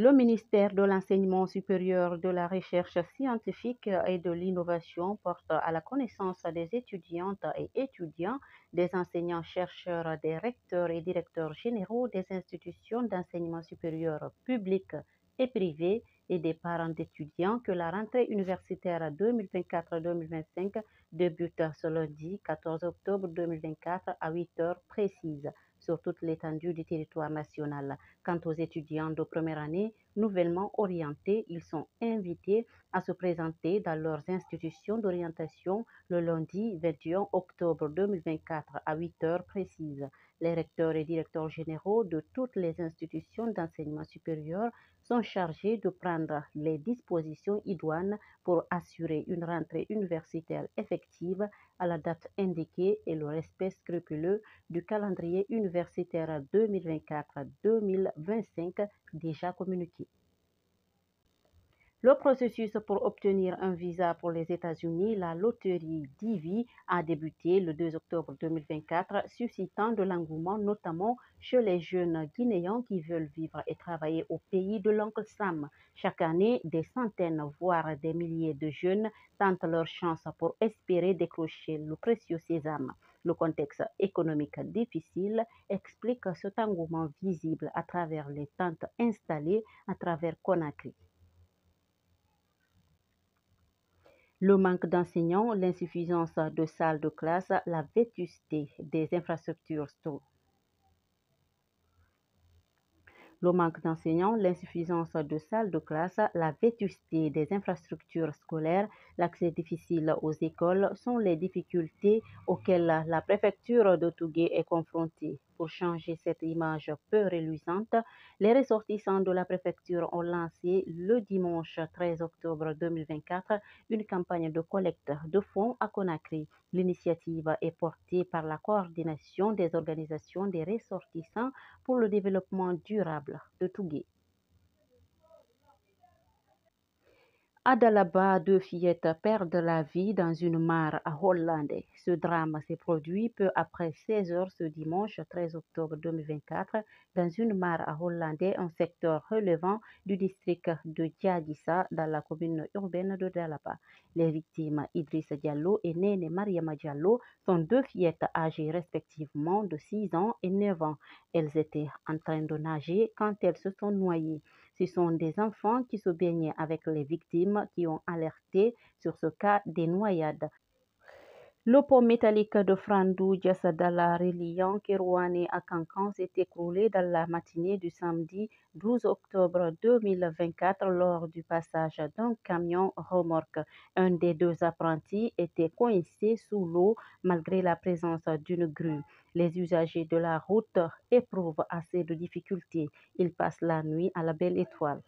Le ministère de l'Enseignement supérieur, de la Recherche scientifique et de l'Innovation porte à la connaissance des étudiantes et étudiants, des enseignants-chercheurs, des recteurs et directeurs généraux des institutions d'enseignement supérieur publics et privés et des parents d'étudiants que la rentrée universitaire 2024-2025 débute ce lundi 14 octobre 2024 à 8 heures précises sur toute l'étendue du territoire national. Quant aux étudiants de première année nouvellement orientés, ils sont invités à se présenter dans leurs institutions d'orientation le lundi 21 octobre 2024 à 8 heures précises. Les recteurs et directeurs généraux de toutes les institutions d'enseignement supérieur sont chargés de prendre les dispositions idoines pour assurer une rentrée universitaire effective à la date indiquée et le respect scrupuleux du calendrier universitaire 2024-2025 déjà communiqué. Le processus pour obtenir un visa pour les États-Unis, la loterie Divi, a débuté le 2 octobre 2024, suscitant de l'engouement notamment chez les jeunes Guinéens qui veulent vivre et travailler au pays de l'oncle Sam. Chaque année, des centaines, voire des milliers de jeunes tentent leur chance pour espérer décrocher le précieux sésame. Le contexte économique difficile explique cet engouement visible à travers les tentes installées à travers Conakry. Le manque d'enseignants, l'insuffisance de salles de classe, la vétusté des infrastructures le manque d'enseignants, l'insuffisance de salles de classe, la vétusté des infrastructures scolaires, l'accès difficile aux écoles sont les difficultés auxquelles la préfecture de Tougué est confrontée. Pour changer cette image peu reluisante, les ressortissants de la préfecture ont lancé le dimanche 13 octobre 2024 une campagne de collecte de fonds à Conakry. L'initiative est portée par la coordination des organisations des ressortissants pour le développement durable de Tougué. À Dalaba, deux fillettes perdent la vie dans une mare à Hollande. Ce drame s'est produit peu après 16 heures ce dimanche 13 octobre 2024 dans une mare à Hollande, un secteur relevant du district de Diadissa dans la commune urbaine de Dalaba. Les victimes Idrissa Diallo et Nene Mariama Diallo sont deux fillettes âgées respectivement de 6 ans et 9 ans. Elles étaient en train de nager quand elles se sont noyées. Ce sont des enfants qui se baignaient avec les victimes qui ont alerté sur ce cas des noyades. Le pont métallique de Frandou Djassadala reliant Kerouane à Cancan s'est écroulé dans la matinée du samedi 12 octobre 2024 lors du passage d'un camion remorque. Un des deux apprentis était coincé sous l'eau malgré la présence d'une grue. Les usagers de la route éprouvent assez de difficultés. Ils passent la nuit à la belle étoile.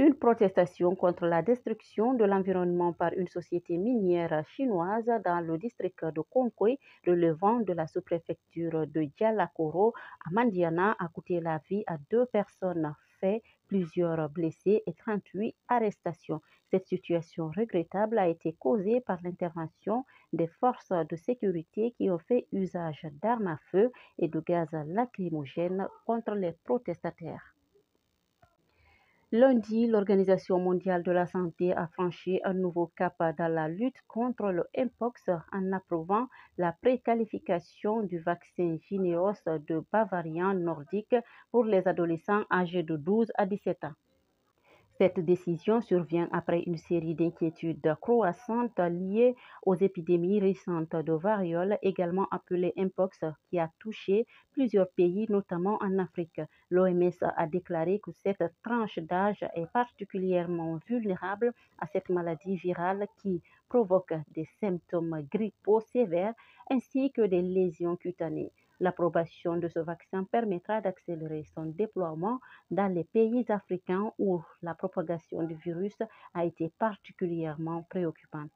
Une protestation contre la destruction de l'environnement par une société minière chinoise dans le district de Konkoi, relevant de la sous-préfecture de Dialakoro à Mandiana, a coûté la vie à deux personnes, plusieurs blessés et 38 arrestations. Cette situation regrettable a été causée par l'intervention des forces de sécurité qui ont fait usage d'armes à feu et de gaz lacrymogènes contre les protestataires. Lundi, l'Organisation mondiale de la santé a franchi un nouveau cap dans la lutte contre le Mpox en approuvant la préqualification du vaccin Gineos de Bavarian nordique pour les adolescents âgés de 12 à 17 ans. Cette décision survient après une série d'inquiétudes croissantes liées aux épidémies récentes de variole, également appelée Mpox, qui a touché plusieurs pays, notamment en Afrique. L'OMS a déclaré que cette tranche d'âge est particulièrement vulnérable à cette maladie virale qui provoque des symptômes grippaux sévères ainsi que des lésions cutanées. L'approbation de ce vaccin permettra d'accélérer son déploiement dans les pays africains où la propagation du virus a été particulièrement préoccupante.